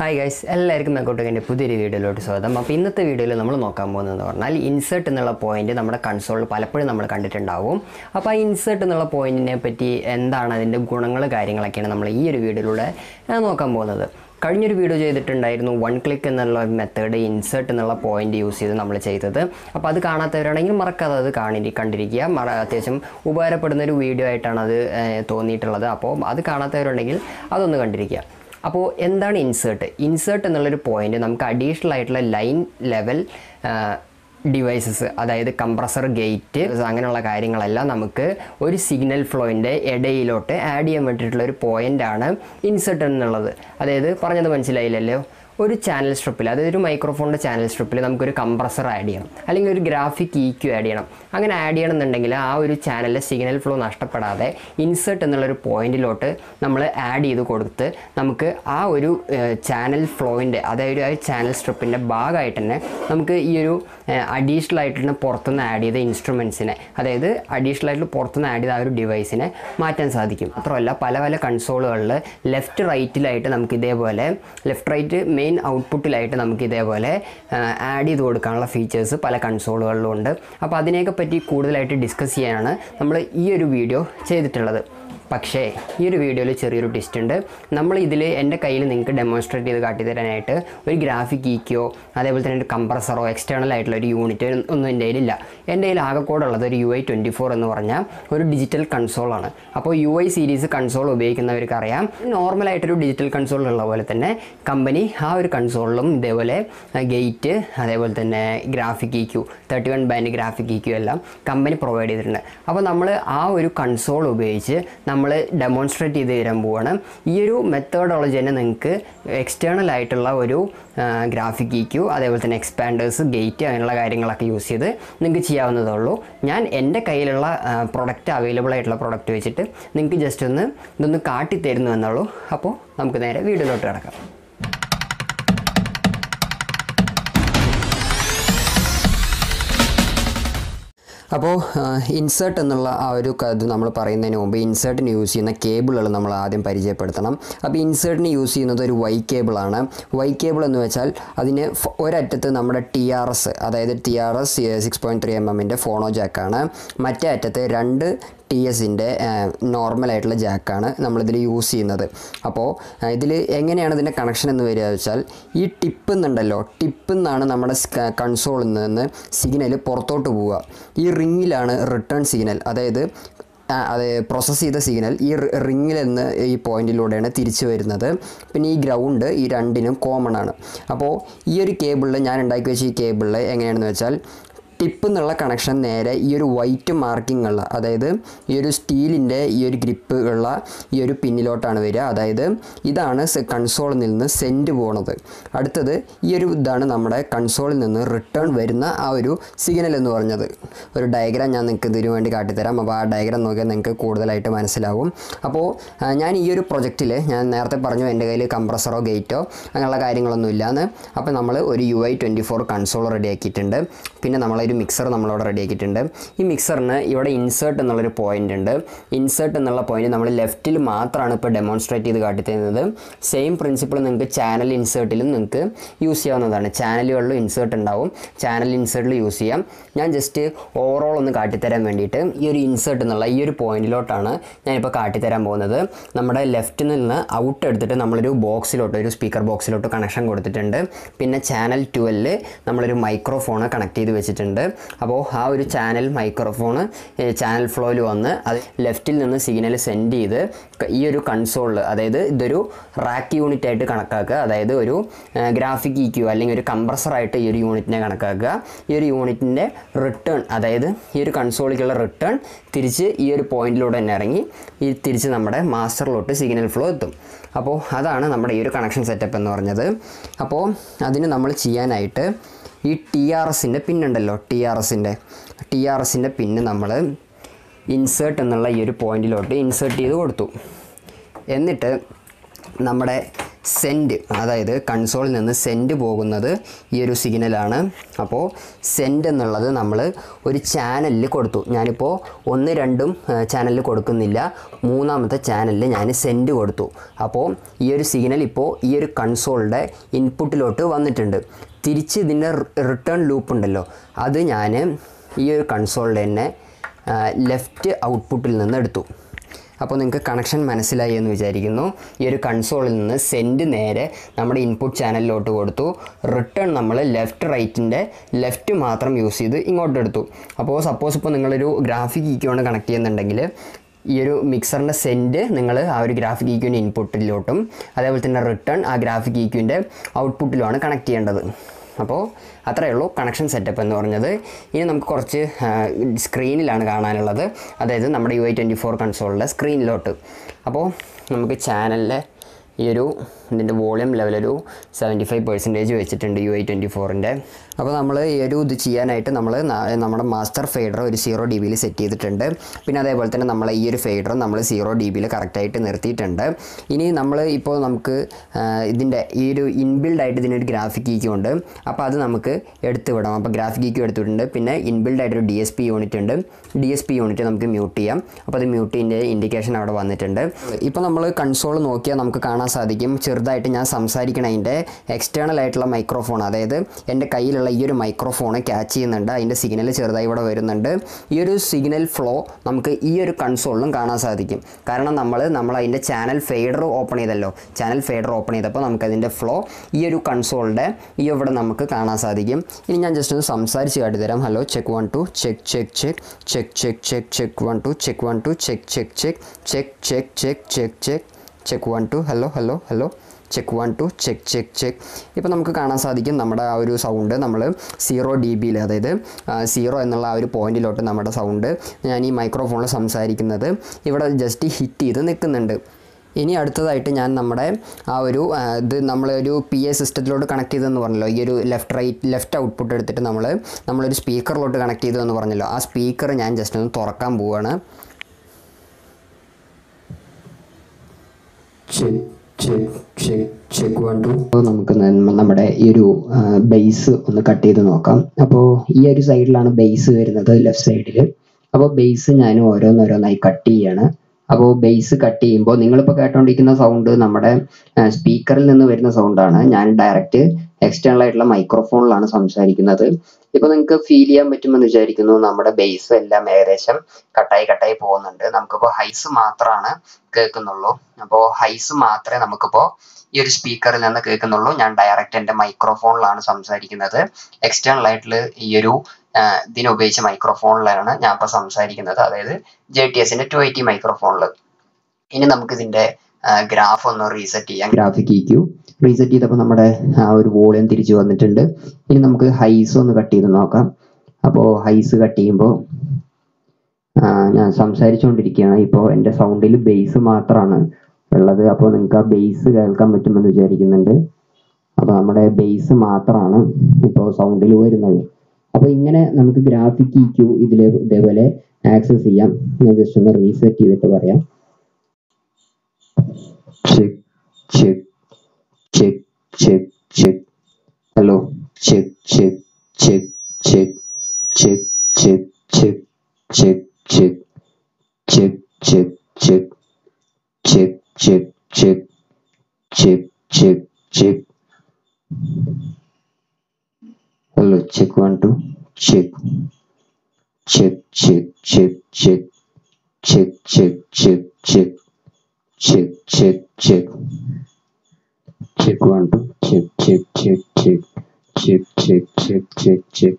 Hi guys എല്ലാവർക്കും മെക്കോട്ടിന്റെ പുതിയൊരു വീഡിയോയിലോട്ട് സ്വാഗതം. അപ്പോൾ ഇന്നത്തെ വീഡിയോയിൽ നമ്മൾ നോക്കാൻ പോകുന്നതെന്ന് പറഞ്ഞാൽ ഇൻസേർട്ട് എന്നുള്ള പോയിന്റ് നമ്മുടെ കൺസോളിൽ പലപ്പോഴും നമ്മൾ കണ്ടിട്ടുണ്ടാവും. അപ്പോൾ ആ ഇൻസേർട്ട് എന്നുള്ള പോയിന്റിനെ പറ്റി എന്താണ് അതിന്റെ ഗുണങ്ങൾ കാര്യങ്ങളൊക്കെയാണ് നമ്മൾ ഈ ഒരു വീഡിയോയിലൂടെ നോക്കാൻ പോകുന്നത്. കഴിഞ്ഞൊരു വീഡിയോ ചെയ്തിട്ടുണ്ടായിരുന്നു വൺ ക്ലിക്ക് എന്നുള്ള ഒരു മെത്തേഡ് ഇൻസേർട്ട് എന്നുള്ള പോയിന്റ് യൂസ് ചെയ്ത് നമ്മൾ ചെയ്തത്. അപ്പോൾ അത് കാണാത്തവരാണെങ്കിൽ മറക്കാതെ അത് കാണി കണ്ടിരിക്കുക. അത്യാവശ്യം ഉപകാരപ്പെടുന്ന ഒരു വീഡിയോ ആയിട്ടാണ് അത് തോന്നിയിട്ടുള്ളത്. അപ്പോൾ അത് കാണാത്തവരുണ്ടെങ്കിൽ അതൊന്ന് കണ്ടിരിക്കുക. അപ്പോൾ എന്താണ് ഇൻസേർട്ട് ഇൻസേർട്ട് എന്നുള്ളൊരു പോയിന്റ് നമുക്ക് അഡീഷണൽ ആയിട്ടുള്ള ലൈൻ ലെവൽ ഡിവൈസസ് അതായത് കംപ്രസർ ഗേറ്റ് അങ്ങനെയുള്ള കാര്യങ്ങളെല്ലാം നമുക്ക് ഒരു സിഗ്നൽ ഫ്ലോയിന്റെ ഇടയിലോട്ട് ആഡ് ചെയ്യാൻ വേണ്ടിയിട്ടുള്ള ഒരു പോയിന്റാണ് ഇൻസേർട്ട് എന്നുള്ളത്. അതായത് പറഞ്ഞത് മനസ്സിലായില്ലല്ലോ? ഒരു ചാനൽ സ്ട്രിപ്പിൽ അതായത് ഒരു മൈക്രോഫോണിന്റെ ചാനൽ സ്ട്രിപ്പിൽ നമുക്കൊരു കംപ്രസർ ആഡ് ചെയ്യണം. അല്ലെങ്കിൽ ഒരു ഗ്രാഫിക് ഇ ആഡ് ചെയ്യണം. അങ്ങനെ ആഡ് ചെയ്യണമെന്നുണ്ടെങ്കിൽ ആ ഒരു ചാനലിലെ സിഗ്നൽ ഫ്ലോ നഷ്ടപ്പെടാതെ ഇൻസേർട്ട് എന്നുള്ളൊരു പോയിന്റിലോട്ട് നമ്മൾ ആഡ് ചെയ്ത് കൊടുത്ത് നമുക്ക് ആ ഒരു ചാനൽ ഫ്ലോയിന്റെ അതായത് ആ ചാനൽ സ്ട്രിപ്പിന്റെ ഭാഗമായിട്ട് തന്നെ നമുക്ക് ഈ ഒരു അഡീഷണൽ ആയിട്ട് പുറത്തുനിന്ന് ആഡ് ചെയ്ത ഇൻസ്ട്രുമെൻസിനെ അതായത് അഡീഷണൽ ആയിട്ട് പുറത്തുനിന്ന് ആഡ് ചെയ്ത ആ ഒരു ഡിവൈസിനെ മാറ്റാൻ സാധിക്കും. മാത്രമല്ല പല പല കൺസോളുകളിൽ ലെഫ്റ്റ് റൈറ്റിലായിട്ട് നമുക്ക് ഇതേപോലെ ലെഫ്റ്റ് റൈറ്റ് മെയിൻ ഔട്ട്പുട്ടിലായിട്ട് നമുക്ക് ഇതേപോലെ ആഡ് ചെയ്ത് കൊടുക്കാനുള്ള ഫീച്ചേഴ്സ് പല കൺസോളുകളിലും ഉണ്ട് അപ്പോൾ അതിനെയൊക്കെ പറ്റി കൂടുതലായിട്ട് ഡിസ്കസ് ചെയ്യാനാണ് നമ്മൾ ഈ ഒരു വീഡിയോ ചെയ്തിട്ടുള്ളത്. പക്ഷേ ഈ ഒരു വീഡിയോയിൽ ചെറിയൊരു ട്വിസ്റ്റ് ഉണ്ട്. നമ്മൾ ഇതിൽ എന്റെ കയ്യിൽ നിങ്ങൾക്ക് ഡെമോൺസ്ട്രേറ്റ് ചെയ്ത് കാട്ടിത്തരാനായിട്ട് ഒരു ഗ്രാഫിക് ഈക്കോ അതേപോലെ തന്നെ ഒരു കംപ്രസറോ എക്സ്റ്റേണൽ ആയിട്ടുള്ള ഒരു യൂണിറ്റ് ഒന്നും എന്റെ കയ്യിലില്ല എന്റെ കയ്യിൽ ആകെക്കൂടെ ഉള്ളത് ഒരു യു ഐ ട്വന്റി ഫോർ എന്ന് പറഞ്ഞാൽ ഒരു ഡിജിറ്റൽ കൺസോളാണ് അപ്പോൾ യു ഐ സീരീസ് കൺസോൾ ഉപയോഗിക്കുന്നവർക്ക് അറിയാം നോർമലായിട്ടൊരു ഡിജിറ്റൽ കൺസോൾ ഉള്ള പോലെ തന്നെ കമ്പനി ആ ഒരു കൺസോളിലും ഇതേപോലെ ഗേറ്റ് അതേപോലെ തന്നെ graphic E thirty one band graphic E എല്ലാം കമ്പനി പ്രൊവൈഡ് ചെയ്തിട്ടുണ്ട്. അപ്പോൾ നമ്മൾ ആ ഒരു കൺസോൾ ഉപയോഗിച്ച് നമ്മൾ ഡെമോൺസ്ട്രേറ്റ് ചെയ്ത് തരാൻ പോവാണ്. ഈ ഒരു മെത്തേഡോളജി തന്നെ നിങ്ങൾക്ക് എക്സ്റ്റേണൽ ആയിട്ടുള്ള ഒരു ഗ്രാഫിക് ഇ അതേപോലെ തന്നെ എക്സ്പാൻഡേഴ്സ് ഗേറ്റ് അങ്ങനെയുള്ള കാര്യങ്ങളൊക്കെ യൂസ് ചെയ്ത് നിങ്ങൾക്ക് ചെയ്യാവുന്നതേ ഉള്ളൂ ഞാൻ എന്റെ കയ്യിലുള്ള പ്രൊഡക്റ്റ് അവൈലബിൾ ആയിട്ടുള്ള പ്രൊഡക്റ്റ് വെച്ചിട്ട് നിങ്ങൾക്ക് ജസ്റ്റ് ഒന്ന് ഇതൊന്ന് കാട്ടിത്തരുന്നു എന്നുള്ളൂ അപ്പോൾ നമുക്ക് നേരെ വീഡിയോയിലോട്ട് കിടക്കാം. അപ്പോൾ ഇൻസേർട്ട് എന്നുള്ള ആ ഒരു ഇത് നമ്മൾ പറയുന്നതിന് മുമ്പ് ഇൻസേർട്ടിന് യൂസ് ചെയ്യുന്ന കേബിളുകൾ നമ്മൾ ആദ്യം പരിചയപ്പെടുത്തണം. അപ്പോൾ ഇൻസേർട്ടിന് യൂസ് ചെയ്യുന്നത് ഒരു വൈ കേബിളാണ് വൈ കേബിൾ എന്ന് വെച്ചാൽ അതിന് ഒരറ്റത്ത് നമ്മുടെ ടി ആർ എസ് അതായത് T R S six point three M എമ്മിന്റെ ഫോണോ ജാക്കാണ് മറ്റേ അറ്റത്ത് രണ്ട് ടി എസിന്റെ നോർമലായിട്ടുള്ള ജാക്കാണ് നമ്മളിതിൽ യൂസ് ചെയ്യുന്നത്. അപ്പോൾ ഇതിൽ എങ്ങനെയാണ് ഇതിന്റെ കണക്ഷൻ എന്ന് വരിക വെച്ചാൽ ഈ ടിപ്പ് എന്നുണ്ടല്ലോ ടിപ്പ് എന്നാണ് നമ്മുടെ കൺസോളിൽ നിന്ന് സിഗ്നൽ പുറത്തോട്ട് പോവുക. ഈ റിങ്ങിലാണ് റിട്ടേൺ സിഗ്നൽ അതായത് അത് പ്രോസസ്സ് ചെയ്ത സിഗ്നൽ ഈ റിങ്ങിൽ നിന്ന് ഈ പോയിന്റിലൂടെയാണ് തിരിച്ചു വരുന്നത്. പിന്നെ ഈ ഗ്രൗണ്ട് ഈ രണ്ടിനും കോമൺ ആണ്. അപ്പോൾ ഈ ഒരു കേബിളിൽ ഞാൻ ഉണ്ടാക്കി വെച്ച ഈ കേബിളിൽ എങ്ങനെയാണെന്ന് വെച്ചാൽ ടിപ്പ് എന്നുള്ള കണക്ഷൻ നേരെ ഈ ഒരു വൈറ്റ് മാർക്കിംഗ് ഉള്ള അതായത് ഈ ഒരു സ്റ്റീലിന്റെ ഈ ഒരു ഗ്രിപ്പ് ഉള്ള ഈ ഒരു പിന്നിലോട്ടാണ് വരിക. അതായത് ഇതാണ് കൺസോളിൽ നിന്ന് സെന്റ് പോണത്. അടുത്തത് ഈ ഒരു ഇതാണ് നമ്മുടെ കൺസോളിൽ നിന്ന് റിട്ടേൺ വരുന്ന ആ ഒരു സിഗ്നൽ എന്ന് പറഞ്ഞത്. ഒരു ഡയഗ്രാം ഞാൻ നിങ്ങൾക്ക് ഇതിനു വേണ്ടി കാട്ടിത്തരാം. അപ്പോൾ ആ ഡയഗ്രാം നോക്കിയാൽ നിങ്ങൾക്ക് കൂടുതലായിട്ട് മനസ്സിലാവും. അപ്പോൾ ഞാൻ ഈ ഒരു പ്രൊജക്റ്റിൽ ഞാൻ നേരത്തെ പറഞ്ഞു എന്റെ കയ്യിൽ കംപ്രസറോ ഗേറ്റോ അങ്ങനെയുള്ള കാര്യങ്ങളൊന്നും ഇല്ലാന്ന് അപ്പോൾ നമ്മൾ ഒരു U I twenty four console റെഡിയാക്കിയിട്ടുണ്ട് പിന്നെ നമ്മളൊരു മിക്സർ നമ്മളവിടെ റെഡിയാക്കിയിട്ടുണ്ട് ഈ മിക്സറിന് ഇവിടെ ഇൻസേർട്ട് എന്നുള്ളൊരു പോയിന്റ് ഉണ്ട്. ഇൻസേർട്ട് എന്നുള്ള പോയിന്റ് നമ്മൾ ലെഫ്റ്റിൽ മാത്രമാണ് ഇപ്പോൾ ഡെമോൺസ്ട്രേറ്റ് ചെയ്ത് കാട്ടിത്തരുന്നത്. സെയിം പ്രിൻസിപ്പിൾ നിങ്ങൾക്ക് ചാനൽ ഇൻസേർട്ടിലും നിങ്ങൾക്ക് യൂസ് ചെയ്യാവുന്നതാണ്. ചാനലുകളിലും ഇൻസേർട്ട് ഉണ്ടാവും. ചാനൽ ഇൻസേർട്ടിൽ യൂസ് ചെയ്യാം. ഞാൻ ജസ്റ്റ് ഓവറോൾ ഒന്ന് കാട്ടിത്തരാൻ വേണ്ടിയിട്ട് ഈ ഒരു ഇൻസേർട്ട് എന്നുള്ള ഈ ഒരു പോയിന്റിലോട്ടാണ് ഞാനിപ്പോൾ കാട്ടിത്തരാൻ പോകുന്നത്. നമ്മുടെ ലെഫ്റ്റിൽ നിന്ന് ഔട്ട് എടുത്തിട്ട് നമ്മളൊരു ബോക്സിലോട്ട് ഒരു സ്പീക്കർ ബോക്സിലോട്ട് കണക്ഷൻ കൊടുത്തിട്ടുണ്ട്. പിന്നെ ചാനൽ ട്വൽവിൽ നമ്മളൊരു മൈക്രോഫോൺ കണക്ട് ചെയ്ത് വെച്ചിട്ടുണ്ട്. അപ്പോൾ ആ ഒരു ചാനൽ മൈക്രോഫോണ് ചാനൽ ഫ്ലോയിൽ വന്ന് അത് ലെഫ്റ്റിൽ നിന്ന് സിഗ്നൽ സെൻഡ് ചെയ്ത് ഈ ഒരു കൺസോളിൽ അതായത് ഇതൊരു റാക്ക് യൂണിറ്റ് ആയിട്ട് കണക്കാക്കുക. അതായത് ഒരു ഗ്രാഫിക് ഇ ക്യൂ അല്ലെങ്കിൽ ഒരു കംപ്രസറായിട്ട് ഈ ഒരു യൂണിറ്റിനെ കണക്കാക്കുക. ഈ ഒരു യൂണിറ്റിന്റെ റിട്ടേൺ അതായത് ഈ ഒരു കൺസോളിലേക്കുള്ള റിട്ടേൺ തിരിച്ച് ഈ ഒരു പോയിന്റിലൂടെ തന്നെ ഇറങ്ങി ഈ തിരിച്ച് നമ്മുടെ മാസ്റ്ററിലോട്ട് സിഗ്നൽ ഫ്ലോ എത്തും. അപ്പോൾ അതാണ് നമ്മുടെ ഈ ഒരു കണക്ഷൻ സെറ്റപ്പ് എന്ന് പറഞ്ഞത്. അപ്പോൾ അതിന് നമ്മൾ ചെയ്യാനായിട്ട് ഈ ടി ആർ എസിന്റെ പിന്നുണ്ടല്ലോ ടി ആർ എസിന്റെ ടി ആർ എസിന്റെ പിന്ന് നമ്മൾ ഇൻസേർട്ട് എന്നുള്ള ഈ ഒരു പോയിന്റിലോട്ട് ഇൻസേർട്ട് ചെയ്ത് കൊടുത്തു. എന്നിട്ട് നമ്മുടെ സെൻഡ് അതായത് കൺസോളിൽ നിന്ന് സെൻഡ് പോകുന്നത് ഈ ഒരു സിഗ്നലാണ് അപ്പോൾ സെൻഡ് എന്നുള്ളത് നമ്മൾ ഒരു ചാനലിൽ കൊടുത്തു. ഞാനിപ്പോൾ ഒന്ന് രണ്ടും ചാനലിൽ കൊടുക്കുന്നില്ല. മൂന്നാമത്തെ ചാനലിൽ ഞാൻ സെൻഡ് കൊടുത്തു. അപ്പോൾ ഈ ഒരു സിഗ്നൽ ഇപ്പോൾ ഈ ഒരു കൺസോളിന്റെ ഇൻപുട്ടിലോട്ട് വന്നിട്ടുണ്ട്. തിരിച്ച് ഇതിന്റെ റിട്ടേൺ ലൂപ്പ് ഉണ്ടല്ലോ. അത് ഞാൻ ഈ ഒരു കൺസോളിന്റെ തന്നെ ലെഫ്റ്റ് ഔട്ട്പുട്ടിൽ നിന്ന് എടുത്തു. അപ്പോൾ നിങ്ങൾക്ക് കണക്ഷൻ മനസ്സിലായി എന്ന് വിചാരിക്കുന്നു. ഈ ഒരു കൺസോളിൽ നിന്ന് സെൻഡ് നേരെ നമ്മുടെ ഇൻപുട്ട് ചാനലിലോട്ട് കൊടുത്തു. റിട്ടേൺ നമ്മൾ ലെഫ്റ്റ് റൈറ്റിന്റെ ലെഫ്റ്റ് മാത്രം യൂസ് ചെയ്ത് ഇങ്ങോട്ട് എടുത്തു. അപ്പോൾ സപ്പോസ് ഇപ്പോൾ നിങ്ങളൊരു ഗ്രാഫിക് ഈക്യോണ് കണക്ട് ചെയ്യുന്നുണ്ടെങ്കിൽ ഈ ഒരു മിക്സറിന്റെ സെൻഡ് നിങ്ങൾ ആ ഒരു ഗ്രാഫിക് ഈക്യൂന്റെ ഇൻപുട്ടിലോട്ടും അതേപോലെ തന്നെ റിട്ടേൺ ആ ഗ്രാഫിക് ഈക്യൂന്റെ ഔട്ട്പുട്ടിലുമാണ് കണക്ട് ചെയ്യേണ്ടത്. അപ്പോൾ അത്രയേ ഉള്ളൂ കണക്ഷൻ സെറ്റപ്പ് എന്ന് പറഞ്ഞത്. ഇനി നമുക്ക് കുറച്ച് സ്ക്രീനിലാണ് കാണാനുള്ളത്. അതായത് നമ്മുടെ യു ഐ ട്വന്റി ഫോർ കൺസോളിലെ സ്ക്രീനിലോട്ട് അപ്പോൾ നമുക്ക് ചാനലിലെ ഈ ഒരു ഇതിന്റെ വോളിയം ലെവലൊരു സെവന്റി ഫൈവ് പെർസെന്റേജ് വെച്ചിട്ടുണ്ട് യു ഐ ട്വന്റി ഫോറിന്റെ അപ്പോൾ നമ്മൾ ഈ ഒരു ഇത് ചെയ്യാനായിട്ട് നമ്മൾ നമ്മുടെ മാസ്റ്റർ ഫെയ്ഡർ ഒരു സീറോ ഡി ബിയിൽ സെറ്റ് ചെയ്തിട്ടുണ്ട്. പിന്നെ അതേപോലെ തന്നെ നമ്മൾ ഈ ഒരു ഫെയ്ഡർ നമ്മൾ സീറോ ഡി ബിയിൽ കറക്റ്റായിട്ട് നിർത്തിയിട്ടുണ്ട്. ഇനി നമ്മൾ ഇപ്പോൾ നമുക്ക് ഇതിന്റെ ഈ ഒരു ഇൻബിൽഡ് ആയിട്ട് ഇതിനൊരു ഗ്രാഫിക് ഈക്യൂ ഉണ്ട്. അപ്പോൾ അത് നമുക്ക് എടുത്ത് വിടാം. അപ്പോൾ ഗ്രാഫിക് ഈക്യൂ എടുത്തിട്ടുണ്ട്. പിന്നെ ഇൻബിൽഡ് ആയിട്ടൊരു ഡി എസ് പി യൂണിറ്റ് ഉണ്ട്. ഡി എസ് പി യൂണിറ്റ് നമുക്ക് മ്യൂട്ട് ചെയ്യാം. അപ്പോൾ അത് മ്യൂട്ടിന്റെ ഇൻഡിക്കേഷൻ അവിടെ വന്നിട്ടുണ്ട്. ഇപ്പോൾ നമ്മൾ കൺസോൾ നോക്കിയാൽ നമുക്ക് കാണാൻ സാധിക്കും ചെറുതായിട്ട് ഞാൻ സംസാരിക്കണതിന്റെ എക്സ്റ്റേണൽ ആയിട്ടുള്ള മൈക്രോഫോൺ അതായത് എന്റെ കയ്യിലുള്ള ഈ ഒരു മൈക്രോഫോൺ ക്യാച്ച് ചെയ്യുന്നുണ്ട് അതിന്റെ സിഗ്നൽ ചെറുതായി ഇവിടെ വരുന്നുണ്ട് ഈ ഒരു സിഗ്നൽ ഫ്ലോ നമുക്ക് ഈ ഒരു കൺസോളിലും കാണാൻ സാധിക്കും കാരണം നമ്മൾ നമ്മൾ അതിന്റെ ചാനൽ ഫെയ്ഡർ ഓപ്പൺ ചെയ്തല്ലോ ചാനൽ ഫെയ്ഡർ ഓപ്പൺ ചെയ്തപ്പോൾ നമുക്കതിന്റെ ഫ്ലോ ഈ ഒരു കൺസോളിന്റെ ഈ ഇവിടെ നമുക്ക് കാണാൻ സാധിക്കും ഇനി ഞാൻ ജസ്റ്റ് ഒന്ന് സംസാരിച്ച് കാട്ടിത്തരാം hello check one two check check check check check check check one two check one two check check check check check check check check check one two hello hello hello check one two check check check ഇപ്പോൾ നമുക്ക് കാണാൻ സാധിക്കും നമ്മുടെ ആ ഒരു sound നമ്മൾ zero D ബിയിൽ അതായത് സീറോ എന്നുള്ള ആ ഒരു പോയിന്റിലോട്ട് നമ്മുടെ സൗണ്ട് ഞാൻ ഈ മൈക്രോഫോണിൽ സംസാരിക്കുന്നത് ഇവിടെ ജസ്റ്റ് ഹിറ്റ് ചെയ്ത് നിൽക്കുന്നുണ്ട്. ഇനി അടുത്തതായിട്ട് ഞാൻ നമ്മുടെ ആ ഒരു ഇത് നമ്മളൊരു പി എ സിസ്റ്റത്തിലോട്ട് കണക്ട് ചെയ്തെന്ന് പറഞ്ഞല്ലോ. ഈ ഒരു ലെഫ്റ്റ് റൈറ്റ് ലെഫ്റ്റ് ഔട്ട്പുട്ട് എടുത്തിട്ട് നമ്മൾ നമ്മളൊരു സ്പീക്കറിലോട്ട് കണക്ട് ചെയ്തു എന്ന് പറഞ്ഞല്ലോ. ആ സ്പീക്കർ ഞാൻ ജസ്റ്റ് ഒന്ന് തുറക്കാൻ പോവുകയാണ് ചെക്ക് വൺ അപ്പോൾ നമുക്ക് നമ്മുടെ ഈ ഒരു ബേസ് ഒന്ന് കട്ട് ചെയ്ത് നോക്കാം. അപ്പോൾ ഈ ഒരു സൈഡിലാണ് ബേസ് വരുന്നത് ലെഫ്റ്റ് സൈഡിൽ അപ്പോൾ ബേസ് ഞാൻ ഓരോന്നോരോന്നായി കട്ട് ചെയ്യാണ്. അപ്പോൾ ബേസ് കട്ട് ചെയ്യുമ്പോൾ നിങ്ങളിപ്പോൾ കേട്ടോണ്ടിരിക്കുന്ന സൗണ്ട് നമ്മുടെ സ്പീക്കറിൽ നിന്ന് വരുന്ന സൗണ്ടാണ് ഞാൻ ഡയറക്റ്റ് എക്സ്റ്റേണൽ ആയിട്ടുള്ള മൈക്രോഫോണിലാണ് സംസാരിക്കുന്നത്. ഇപ്പൊ നിങ്ങൾക്ക് ഫീൽ ചെയ്യാൻ പറ്റുമെന്ന് വിചാരിക്കുന്നു. നമ്മുടെ ബേസ് എല്ലാം ഏകദേശം കട്ടായി കട്ടായി പോകുന്നുണ്ട്. നമുക്കിപ്പോൾ ഹൈസ് മാത്രമാണ് കേൾക്കുന്നുള്ളൂ. അപ്പോൾ ഹൈസ് മാത്രമേ നമുക്കിപ്പോൾ ഈ ഒരു സ്പീക്കറിൽ നിന്ന് കേൾക്കുന്നുള്ളൂ. ഞാൻ ഡയറക്റ്റ് എന്റെ മൈക്രോഫോണിലാണ് സംസാരിക്കുന്നത്. എക്സ്റ്റേണൽ ആയിട്ടുള്ള ഈ ഒരു ഇതിനുപയോഗിച്ച മൈക്രോഫോണിലാണ് ഞാൻ ഇപ്പോൾ സംസാരിക്കുന്നത്. അതായത് ജെ ടി എസിന്റെ ടു എയ്റ്റി മൈക്രോഫോണിൽ ഇനി നമുക്ക് ഇതിന്റെ ഗ്രാഫ് ഒന്ന് റീസെറ്റ് ചെയ്യാം. ഗ്രാഫിക് ഇക്യു റീസെറ്റ് ചെയ്തപ്പോൾ നമ്മുടെ ആ ഒരു വോളിയം തിരിച്ചു വന്നിട്ടുണ്ട്. ഇനി നമുക്ക് ഹൈസ് ഒന്ന് കട്ട് ചെയ്ത് നോക്കാം. അപ്പോൾ ഹൈസ് കട്ട് ചെയ്യുമ്പോൾ ഞാൻ സംസാരിച്ചുകൊണ്ടിരിക്കുകയാണ് ഇപ്പോൾ എന്റെ സൗണ്ടിൽ ബേസ് മാത്രമാണ് ഉള്ളത്. അപ്പോൾ നിങ്ങൾക്ക് ആ ബേസ് കേൾക്കാൻ പറ്റുമെന്ന് വിചാരിക്കുന്നുണ്ട്. അപ്പോൾ നമ്മുടെ ബേസ് മാത്രമാണ് ഇപ്പോൾ സൗണ്ടിൽ വരുന്നത്. അപ്പോൾ ഇങ്ങനെ നമുക്ക് ഗ്രാഫിക് ഇക്യു ഇതിൽ ഇതേപോലെ ആക്സസ് ചെയ്യാം. ഞാൻ ജസ്റ്റ് ഒന്ന് റീസെറ്റ് ചെയ്തിട്ട് പറയാം. Check check check check check hello check check check check check check check check check check check check check check check check check hello check one two check check check check check check check check check check, check, check. Check one, two, check, check, check, check, check, check, check, check, check.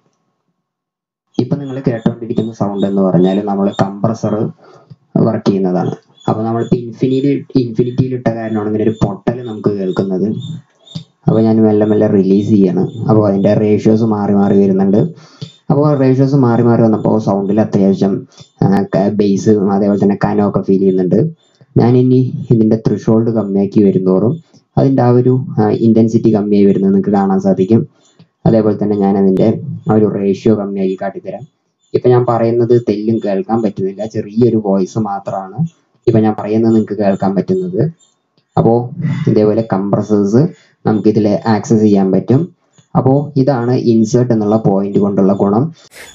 ഇപ്പൊ നിങ്ങൾ കേട്ടോണ്ടിരിക്കുന്ന sound എന്ന് പറഞ്ഞാൽ നമ്മൾ compressor work ചെയ്യുന്നതാണ്. അപ്പൊ നമ്മളിപ്പോ infinity ഇൻഫിനിറ്റിയിൽ ഇട്ട കാരണമാണ് ഇങ്ങനെ ഒരു പൊട്ടൽ നമുക്ക് കേൾക്കുന്നത്. അപ്പൊ ഞാൻ മെല്ലെ മെല്ലെ റിലീസ് ചെയ്യാണ്. അപ്പോൾ അതിന്റെ റേഷ്യോസ് മാറി മാറി വരുന്നുണ്ട്. അപ്പോൾ റേഷ്യോസ് മാറി മാറി വന്നപ്പോൾ സൗണ്ടിൽ അത്യാവശ്യം ബേസ് അതേപോലെ തന്നെ കനമൊക്കെ ഫീൽ ചെയ്യുന്നുണ്ട്. ഞാൻ ഇനി ഇതിന്റെ ത്രിഷോൾഡ് കമ്മിയാക്കി വരുന്തോറും അതിന്റെ ആ ഒരു ഇന്റൻസിറ്റി കമ്മിയായി വരുന്നത് നിങ്ങൾക്ക് കാണാൻ സാധിക്കും. അതേപോലെ തന്നെ ഞാൻ അതിന്റെ ആ ഒരു റേഷ്യോ കമ്മിയാക്കി കാട്ടിത്തരാം. ഇപ്പൊ ഞാൻ പറയുന്നത് തെല്ലും കേൾക്കാൻ പറ്റുന്നില്ല. ചെറിയൊരു വോയിസ് മാത്രമാണ് ഇപ്പൊ ഞാൻ പറയുന്നത് നിങ്ങൾക്ക് കേൾക്കാൻ പറ്റുന്നത്. അപ്പോൾ ഇതേപോലെ കംപ്രസേഴ്സ് നമുക്കിതിൽ ആക്സസ് ചെയ്യാൻ പറ്റും. അപ്പോൾ ഇതാണ് ഇൻസേർട്ട് എന്നുള്ള പോയിന്റ് കൊണ്ടുള്ള ഗുണം.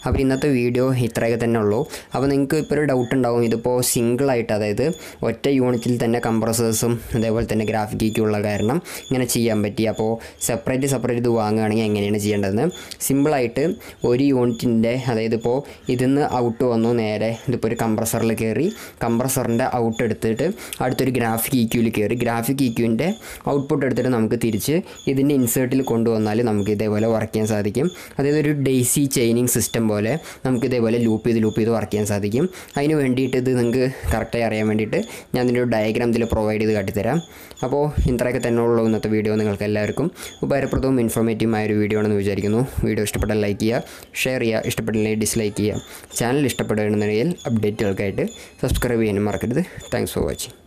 അപ്പോൾ ഇന്നത്തെ വീഡിയോ ഇത്രയൊക്കെ തന്നെ ഉള്ളൂ. അപ്പോൾ നിങ്ങൾക്ക് ഇപ്പോൾ ഒരു ഡൗട്ട് ഉണ്ടാവും. ഇതിപ്പോൾ സിംഗിളായിട്ട് അതായത് ഒറ്റ യൂണിറ്റിൽ തന്നെ കംപ്രസേഴ്സും അതേപോലെ തന്നെ ഗ്രാഫിക്കും ഉള്ള കാരണം ഇങ്ങനെ ചെയ്യാൻ പറ്റി. അപ്പോൾ സെപ്പറേറ്റ് സെപ്പറേറ്റ് ഇത് വാങ്ങുകയാണെങ്കിൽ എങ്ങനെയാണ് ചെയ്യേണ്ടതെന്ന്? സിമ്പിളായിട്ട് ഒരു യൂണിറ്റിന്റെ അതായത് ഇപ്പോൾ ഇതിന്ന് ഔട്ട് വന്നു. നേരെ ഇതിപ്പോൾ ഒരു കംപ്രസറിൽ കയറി കംപ്രസറിന്റെ ഔട്ട് എടുത്തിട്ട് അടുത്തൊരു ഗ്രാഫിക് ഇക്യൂവിൽ കയറി ഗ്രാഫിക് ഇക്യൂവിന്റെ ഔട്ട്പുട്ട് എടുത്തിട്ട് നമുക്ക് തിരിച്ച് ഇതിന്റെ ഇൻസേർട്ടിൽ കൊണ്ടുവന്നാൽ നമുക്ക് ഇതേപോലെ വർക്ക് ചെയ്യാൻ സാധിക്കും. അതായത് ഒരു ഡെയ്സി ചെയിനിങ് സിസ്റ്റം പോലെ നമുക്ക് ഇതേപോലെ ലൂപ്പ് ചെയ്ത് ലൂപ്പ് ചെയ്ത് വർക്ക് ചെയ്യാൻ സാധിക്കും. അതിന് വേണ്ടിയിട്ട് ഇത് നിങ്ങൾക്ക് കറക്റ്റായി അറിയാൻ വേണ്ടിയിട്ട് ഞാൻ ഇതിന്റെ ഒരു ഡയഗ്രാം ഇതിൽ പ്രൊവൈഡ് ചെയ്ത് കാട്ടിത്തരാം. അപ്പോൾ ഇത്രയൊക്കെ തന്നെ ഉള്ളൂ ഇന്നത്തെ വീഡിയോ നിങ്ങൾക്ക് എല്ലാവർക്കും. ഉപകാരപ്രദവും ഇൻഫോർമേറ്റീവുമായ ഒരു വീഡിയോ ആണെന്ന് വിചാരിക്കുന്നു. വീഡിയോ ഇഷ്ടപ്പെട്ടാൽ ലൈക്ക് ചെയ്യുക ഷെയർ ചെയ്യുക ഇഷ്ടപ്പെട്ടില്ലെങ്കിൽ ഡിസ്ലൈക്ക് ചെയ്യുക. ചാനൽ ഇഷ്ടപ്പെടുകയാണെന്നുണ്ടെങ്കിൽ അപ്ഡേറ്റുകൾക്കായിട്ട് സബ്സ്ക്രൈബ് ചെയ്യാനും മറക്കരുത്. Thanks for watching